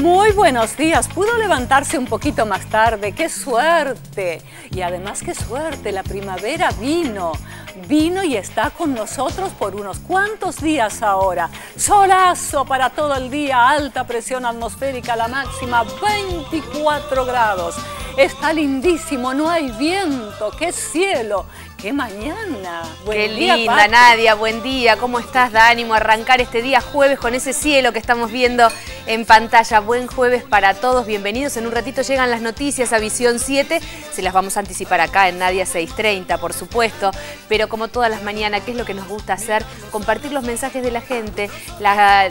Muy buenos días. Pudo levantarse un poquito más tarde. ¡Qué suerte! Y además, qué suerte. La primavera vino. Vino y está con nosotros por unos cuantos días ahora. Solazo para todo el día. Alta presión atmosférica, la máxima 24 grados. Está lindísimo, no hay viento, qué cielo, qué mañana. qué linda, Nadia, buen día. ¿Cómo estás? Da ánimo a arrancar este día jueves con ese cielo que estamos viendo en pantalla. Buen jueves para todos, bienvenidos. En un ratito llegan las noticias a Visión 7. Se las vamos a anticipar acá en Nadia 630, por supuesto. Pero como todas las mañanas, ¿qué es lo que nos gusta hacer? Compartir los mensajes de la gente,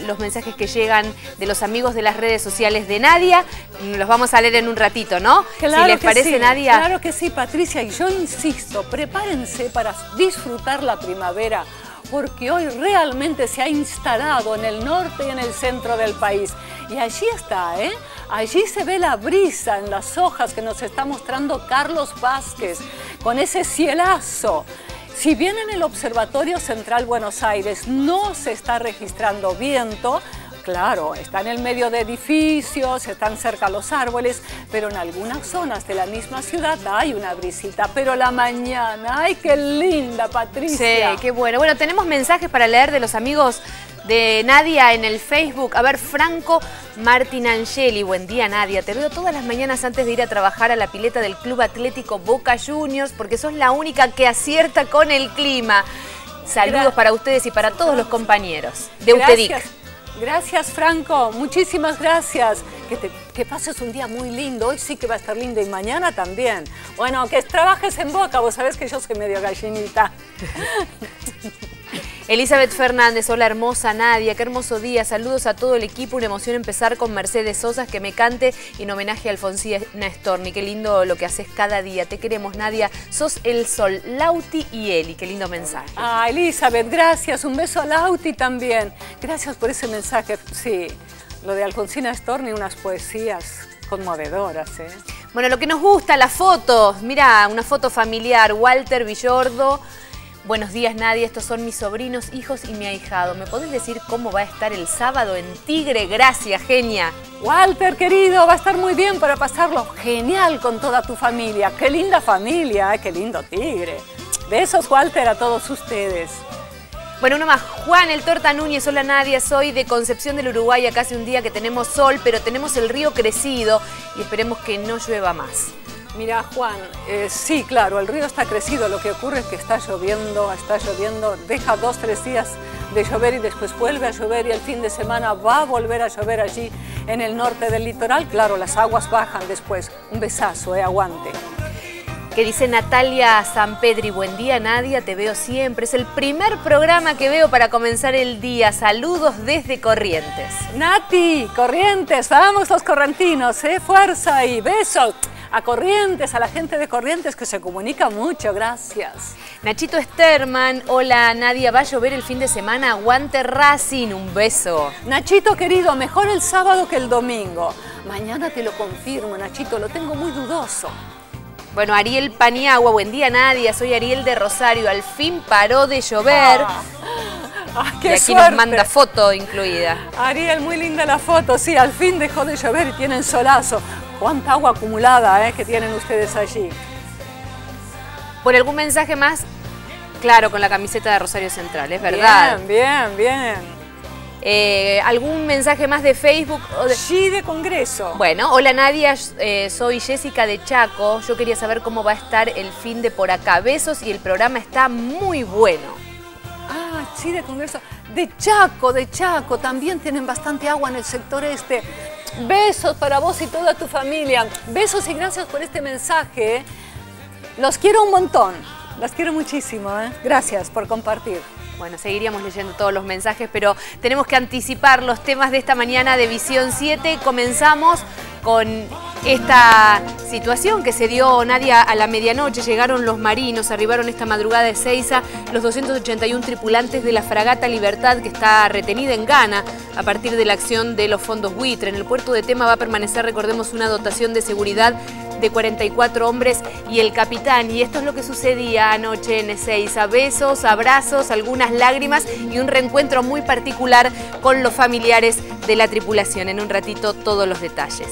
los mensajes que llegan de los amigos de las redes sociales de Nadia. Los vamos a leer en un ratito, ¿no? Claro si les parece, Nadia. Claro que sí, Patricia. Y yo insisto, preparen para disfrutar la primavera, porque hoy realmente se ha instalado en el norte y en el centro del país. Y allí está, ¿eh? Allí se ve la brisa en las hojas que nos está mostrando Carlos Vázquez, con ese cielazo. Si bien en el Observatorio Central Buenos Aires no se está registrando viento, Claro, está en el medio de edificios, están cerca los árboles, pero en algunas zonas de la misma ciudad hay una brisita. Pero la mañana, ¡ay, qué linda, Patricia! Sí, qué bueno. Bueno, tenemos mensajes para leer de los amigos de Nadia en el Facebook. A ver, Franco Martín Angeli, buen día Nadia. Te veo todas las mañanas antes de ir a trabajar a la pileta del Club Atlético Boca Juniors porque sos la única que acierta con el clima. Saludos para ustedes y para todos los compañeros de UTEDIC. Gracias, Franco. Muchísimas gracias. Que, pases un día muy lindo. Hoy sí que va a estar lindo y mañana también. Bueno, que trabajes en Boca. Vos sabés que yo soy medio gallinita. Elizabeth Fernández, hola hermosa Nadia, qué hermoso día, saludos a todo el equipo, una emoción empezar con Mercedes Sosa que me cante en homenaje a Alfonsina Storni, qué lindo lo que haces cada día, te queremos Nadia, sos el sol, Lauti y Eli, qué lindo mensaje. Ah, Elizabeth, gracias, un beso a Lauti también, gracias por ese mensaje, sí, lo de Alfonsina Storni, unas poesías conmovedoras, ¿eh? Bueno, lo que nos gusta, las fotos, mira, una foto familiar, Walter Villordo, Buenos días Nadia, estos son mis sobrinos, hijos y mi ahijado. ¿Me podés decir cómo va a estar el sábado en Tigre? Gracias, genia. Walter, querido, va a estar muy bien para pasarlo genial con toda tu familia. Qué linda familia, ¿eh? qué lindo Tigre. Besos, Walter, a todos ustedes. Bueno, uno más. Juan, el Torta Núñez. Hola Nadia, soy de Concepción del Uruguay. Acá hace un día que tenemos sol, pero tenemos el río crecido y esperemos que no llueva más. Mira, Juan, eh, sí, claro, el río está crecido, lo que ocurre es que está lloviendo, está lloviendo, deja dos, tres días de llover y después vuelve a llover y el fin de semana va a volver a llover allí en el norte del litoral. Claro, las aguas bajan después. Un besazo, eh, aguante. Que dice Natalia San Pedri, buen día Nadia, te veo siempre. Es el primer programa que veo para comenzar el día. Saludos desde Corrientes. Nati, Corrientes, vamos los correntinos, ¿eh? fuerza y besos a Corrientes, a la gente de Corrientes que se comunica mucho, gracias. Nachito Sterman, hola Nadia, va a llover el fin de semana, aguante Racing, un beso. Nachito querido, mejor el sábado que el domingo. Mañana te lo confirmo, Nachito, lo tengo muy dudoso. Bueno, Ariel Paniagua, buen día Nadia, soy Ariel de Rosario, al fin paró de llover. Ah. Ah, qué y aquí nos manda foto incluida. Ariel, muy linda la foto, sí, al fin dejó de llover y tienen solazo. ¿Cuánta agua acumulada eh, que tienen ustedes allí? ¿Por algún mensaje más? Claro, con la camiseta de Rosario Central, es verdad. Bien, bien, bien. Eh, ¿Algún mensaje más de Facebook? Sí, de Congreso. Bueno, hola Nadia, eh, soy Jessica de Chaco. Yo quería saber cómo va a estar el fin de por acá. Besos y el programa está muy bueno. Ah, sí, de Congreso. De Chaco, de Chaco. También tienen bastante agua en el sector este. Besos para vos y toda tu familia. Besos y gracias por este mensaje. Los quiero un montón. Los quiero muchísimo. ¿eh? Gracias por compartir. Bueno, seguiríamos leyendo todos los mensajes, pero tenemos que anticipar los temas de esta mañana de Visión 7. Comenzamos con esta situación que se dio, Nadia, a la medianoche. Llegaron los marinos, arribaron esta madrugada de Seiza los 281 tripulantes de la fragata Libertad que está retenida en Ghana a partir de la acción de los fondos buitre. En el puerto de Tema va a permanecer, recordemos, una dotación de seguridad de 44 hombres y el capitán. Y esto es lo que sucedía anoche en Ezeiza. Besos, abrazos, algunas lágrimas y un reencuentro muy particular con los familiares de la tripulación. En un ratito todos los detalles.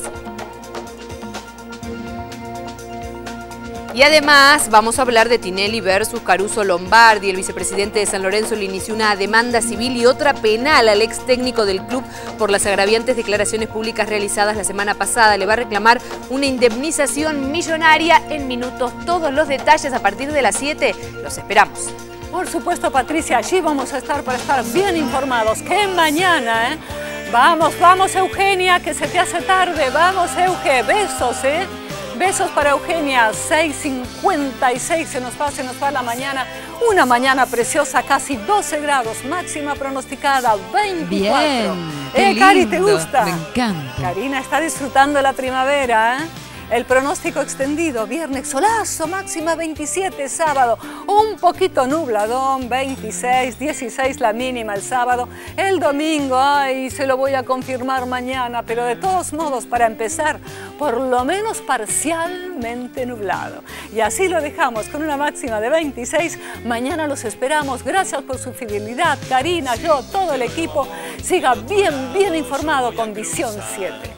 Y además vamos a hablar de Tinelli versus Caruso Lombardi. El vicepresidente de San Lorenzo le inició una demanda civil y otra penal al ex técnico del club por las agraviantes declaraciones públicas realizadas la semana pasada. Le va a reclamar una indemnización millonaria en minutos. Todos los detalles a partir de las 7 los esperamos. Por supuesto, Patricia, allí vamos a estar para estar bien informados. Que mañana, ¿eh? Vamos, vamos, Eugenia, que se te hace tarde. Vamos, Euge, besos, ¿eh? Besos para Eugenia, 6.56, se nos va, se nos va la mañana. Una mañana preciosa, casi 12 grados, máxima pronosticada, 24. Bien, eh, Cari, ¿te gusta? Me encanta. Karina está disfrutando la primavera, ¿eh? El pronóstico extendido, viernes solazo, máxima 27, sábado, un poquito nubladón, 26, 16 la mínima el sábado, el domingo, ay, se lo voy a confirmar mañana, pero de todos modos, para empezar, por lo menos parcialmente nublado. Y así lo dejamos con una máxima de 26, mañana los esperamos, gracias por su fidelidad, Karina, yo, todo el equipo, siga bien, bien informado con Visión 7.